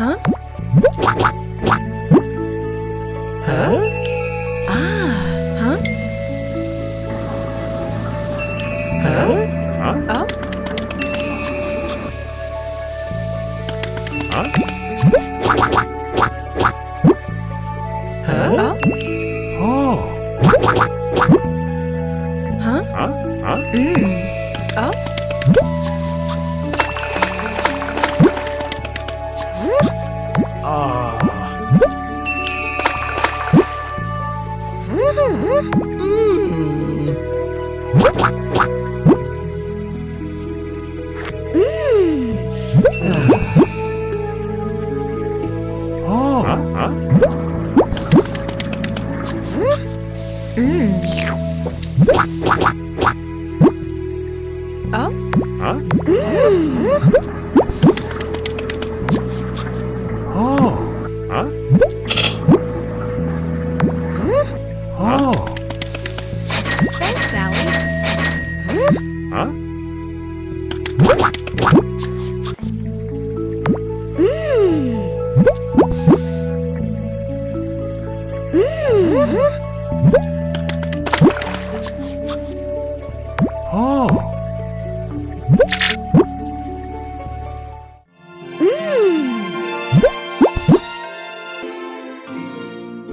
哈？哈？啊？哈？哈？啊？哈？啊？啊？哈？哈？啊？啊？啊？mmm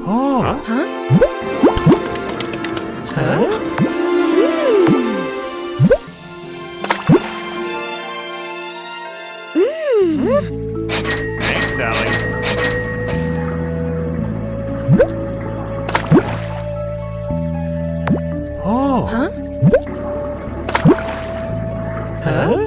Oh. Huh? Huh? huh? Huh? Huh?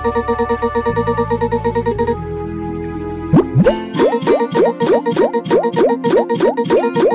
Zoom, zoom, zoom, zoom, zoom.